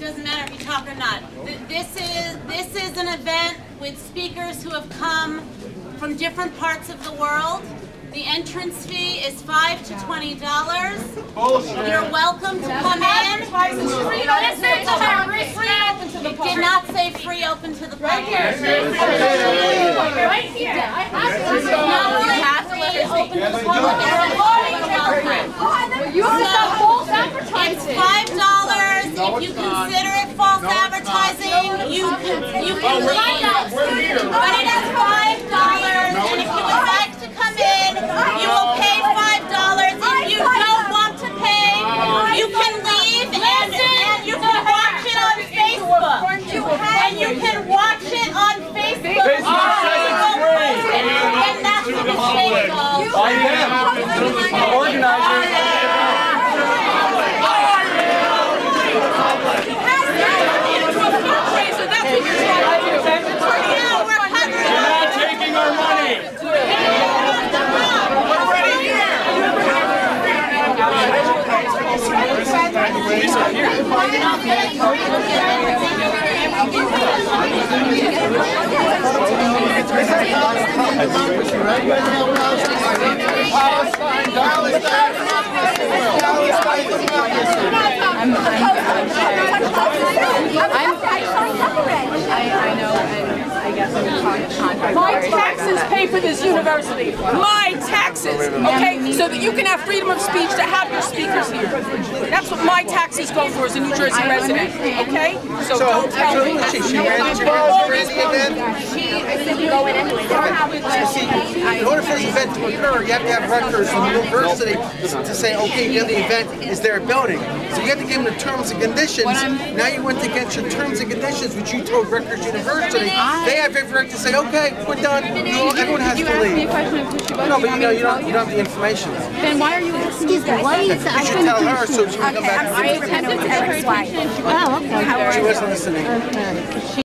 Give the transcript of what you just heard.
doesn't matter if you talk or not. This is, this is an event with speakers who have come from different parts of the world. The entrance fee is five to twenty dollars. You're welcome to come in. It did not say free open to the public. Right here. I have to. No, you have to let her open to the public. You are not false It's advertising. five dollars. If you consider it false advertising, you can, you can leave. But it is five dollars, and if you would like to come in, you will pay five dollars. If you don't want to pay, you can leave and, and you can watch it on Facebook. And you can watch it on Facebook. Facebook says it's free. And that's the mistake, though. I am. Organizer. Yeah, we're covering it. Taking our money. I know, and I guess I'm trying to contact. My taxes pay for this university. My taxes. So that you can have freedom of speech to have your speakers here. That's what my taxes go for as a New Jersey resident. Okay, so don't tell me. She, she ran, she ran for the event. She, I said go in anyway. See, in order for the event to occur, you have to have records from the university to say, okay, in the event, is there a building? So you have to give them the terms and conditions. Now you went against your terms and conditions, which you told Rutgers University. They have every right to say, okay, we're done. You- Everyone has to asked me a leave. question of who she was. No, you but you know, you don't, you don't have the information. Then why are you asking me that? Why is You should tell her so she can come back. I pretended to Eric's wife. Oh, okay. She wasn't listening.